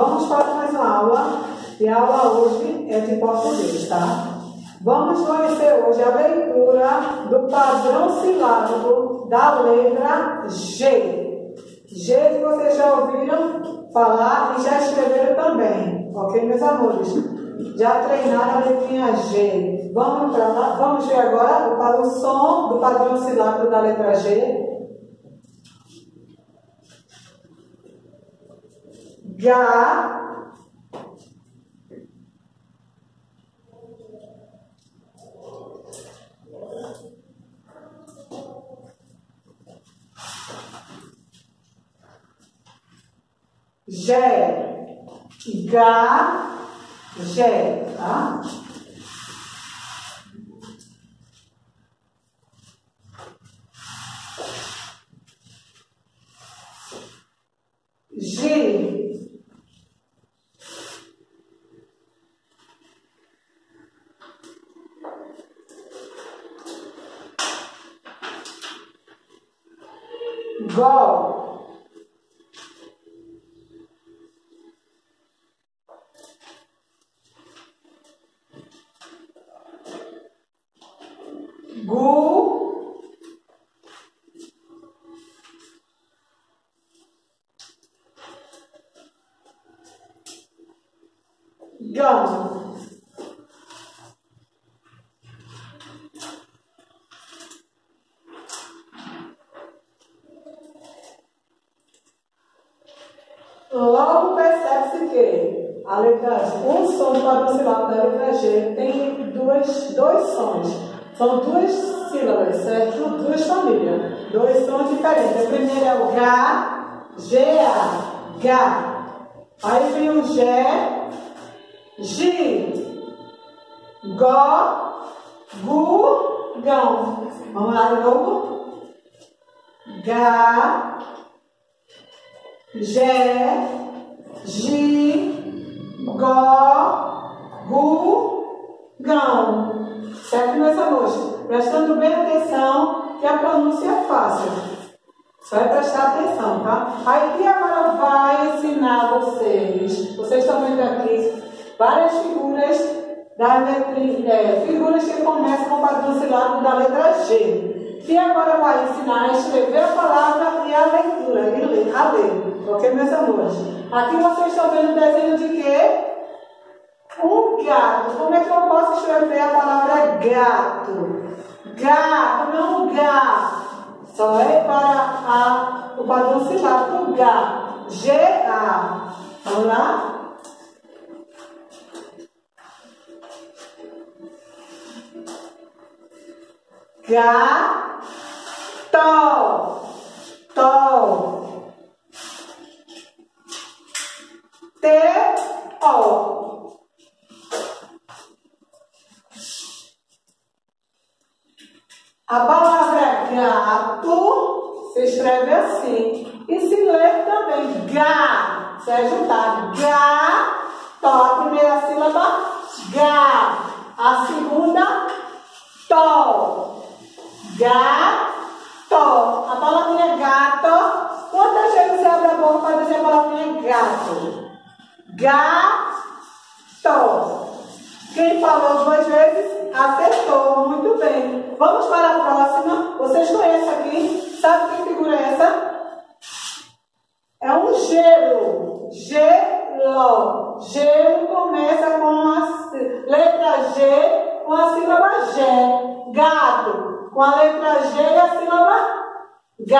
Vamos para mais uma aula. E a aula hoje é de português, tá? Vamos conhecer hoje a leitura do padrão silábico da letra G. G que vocês já ouviram falar e já escreveram também. Ok, meus amores? Já treinaram a letrinha G. Vamos lá? Vamos ver agora para o som do padrão silábico da letra G. Gá. Gé, Gá, Gé, tá? G, Gó. Gu. Gão. Logo percebe-se que a letra um som para o sílabo da letra G tem duas, dois sons. São duas sílabas, certo? Duas famílias. Dois sons diferentes. O primeiro é o Gá, G-A, Gá. Aí vem o Gé, Gi, Gó, Gu, Gão. Vamos lá de novo? Gá, Gé, Gi, Gó, Gu, Gão. Certo, meus amores? Prestando bem atenção, que a pronúncia é fácil. Só é prestar atenção, tá? Aí agora vai ensinar vocês, vocês estão vendo aqui, várias figuras da letra, é, figuras que começam com o padrão da letra G. Que agora vai ensinar a escrever a palavra e a leitura, e a ler. Ok, meus amores? Aqui vocês estão vendo o desenho de quê? Um gato. Como é que eu posso escrever a palavra gato? Gato, não gá. Só é para a, o padrão silábico gá. G-A. Vamos lá? Gato. To. T-O. A palavra gato se escreve assim. E se lê também. Gá. Se é juntar. Gá. To. A primeira sílaba. Gá. A segunda. To. Gato. A palavrinha gato. Quantas vezes você abre a boca para dizer a palavrinha gato? Gato. Quem falou duas vezes acertou. Muito bem. Vamos para a próxima. Vocês conhecem aqui? Sabe que figura é essa? É um gelo. Gelo. Gelo começa com a letra G com a sílaba G. Gato. Com a letra G e a sílaba G.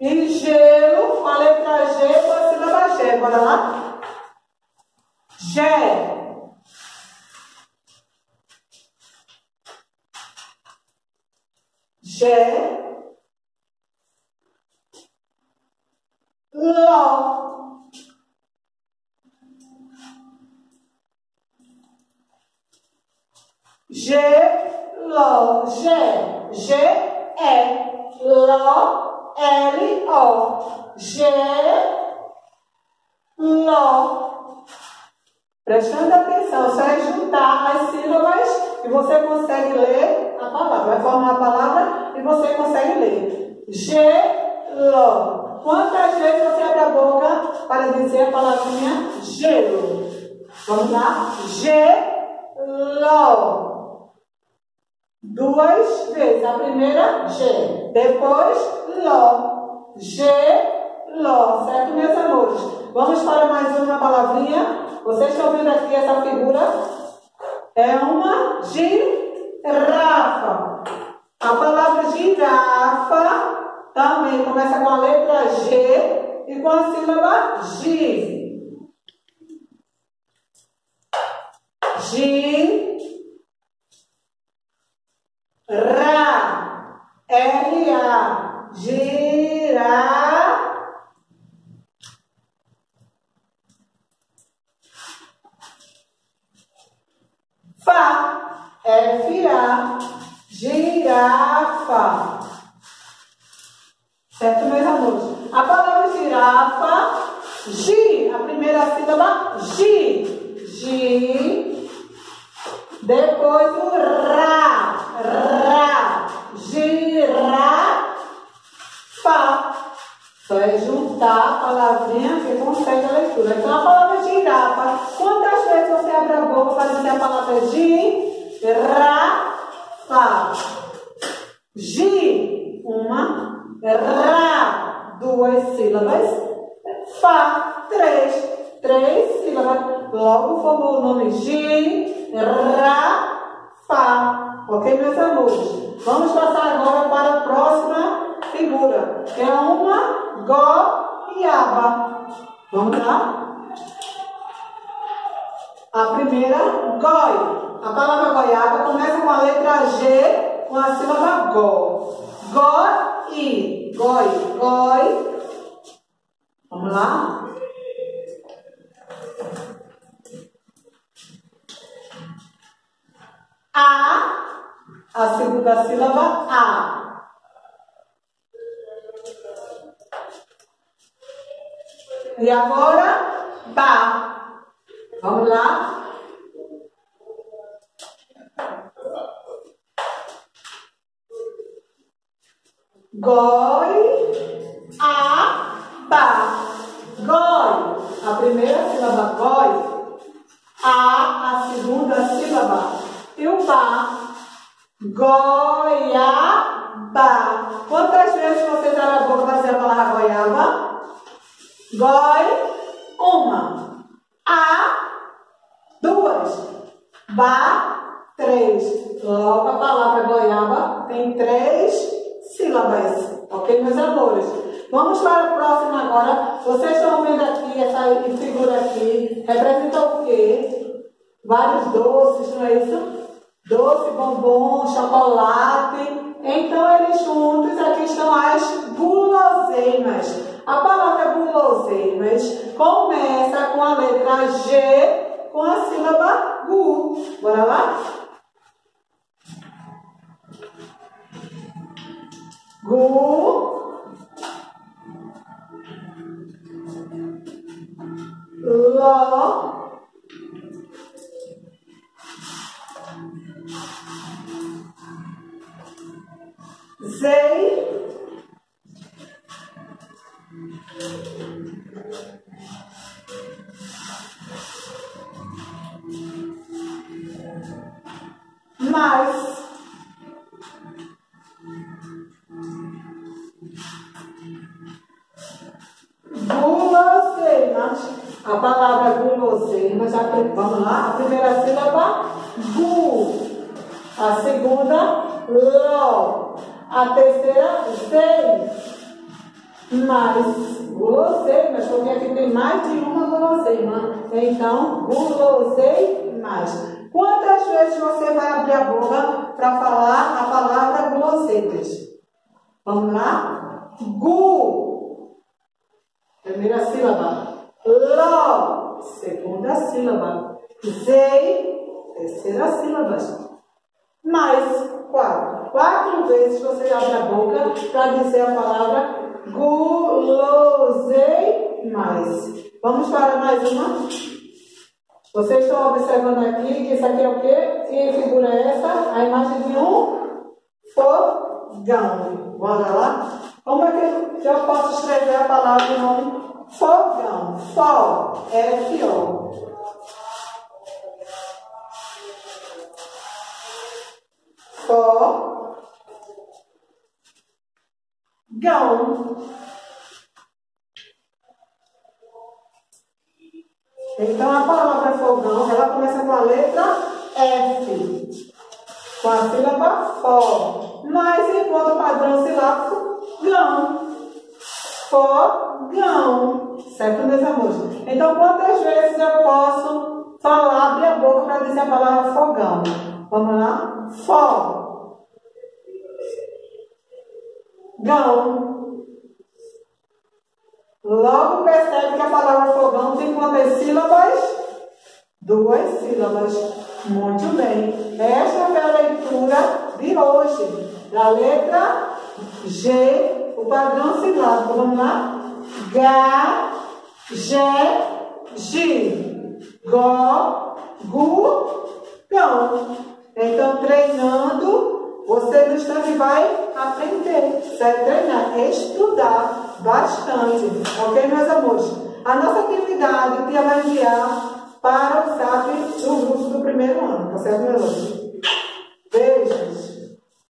E gelo com a letra G com a sílaba G. Bora lá? G. G. Lo. G, Lo, G, G, E, Lo, L, O, G, Lo. Prestando atenção, só é juntar as sílabas e você consegue ler a palavra. Vai formar a palavra e você consegue ler. G, Lo. Quantas vezes você abre a boca para dizer a palavrinha gelo. Vamos lá? Gelo. Duas vezes. A primeira, G. Depois, Ló. Gelo. Certo, meus amores? Vamos para mais uma palavrinha. Vocês estão vendo aqui essa figura? É uma girafa. A palavra girafa também começa com a letra G e com a sílaba G. G. Ra. R-A. Gira. Fa. F-A. Girafa. Certo, meus amores? A palavra girafa, gi, a primeira sílaba, gi. Gi. Depois o ra. Ra. Girafa. Só é juntar a palavrinha que consegue a leitura. Então, a palavra girafa. Quantas vezes você abre a boca para dizer a palavra girafa? Gi, uma. Ra, duas sílabas. Fá, três. Três sílabas. Logo formou o nome girafa. Ok, meus amores? Vamos passar agora para a próxima figura, é uma goiaba. Vamos lá? A primeira, goi. A palavra goiaba começa com a letra G, com a sílaba go. Goi. Goi. Goi. Vamos lá? A. A segunda sílaba, A. E agora, ba. Vamos lá? Goi, a, ba. Goi. A primeira sílaba, goi. A, a segunda sílaba. E o ba. Goiaba. Quantas vezes você está na boca para a palavra goiaba? Goi, uma. A, duas. Ba, três. Logo a palavra goiaba tem três sílabas. Ok, meus amores? Vamos para o próximo agora. Vocês estão vendo aqui, essa figura aqui, representa o quê? Vários doces, não é isso? Doce, bombom, chocolate. Então, eles juntos, aqui estão as guloseimas. A palavra guloseimas começa com a letra G com a sílaba gu. Bora lá? Gu. Lo. Zei. Guloseimas. A palavra guloseimas, vamos lá, a primeira sílaba, gu. A segunda, lo. A terceira, sei. Mais guloseimas, porque aqui tem mais de uma guloseima. Então, guloseimas. Quantas vezes você vai abrir a boca para falar a palavra guloseimas? Vamos lá? Gu. Primeira sílaba. Lo. Segunda sílaba. Zei. Terceira sílaba. Mais quatro. Quatro vezes você abre a boca para dizer a palavra guloseimas. Vamos para mais uma? Vocês estão observando aqui que isso aqui é o quê? Que figura é essa? A imagem de um fogão. Bora lá? Como é que eu posso escrever a palavra em nome Fogão. Fó. F-O. Fó. Gão. Então, a palavra fogão, ela começa com a letra F, com a sílaba fó, mas enquanto padrão silábico, gão. Fogão. Certo, meus amores? Então, quantas vezes eu posso falar, abrir a boca para dizer a palavra fogão? Vamos lá? Fó. Gão. Logo percebe que a palavra fogão tem quantas sílabas? Duas sílabas. Muito bem. Esta é a leitura de hoje, da letra G, o padrão silábico. Vamos lá? G, G, G. Go, Gu, Gão. Então, treinando, você no instante vai aprender. Vai treinar, estudar bastante. Ok, meus amores? A nossa atividade, tia vai enviar para o SAP do grupo do primeiro ano. Tá certo, meus amores?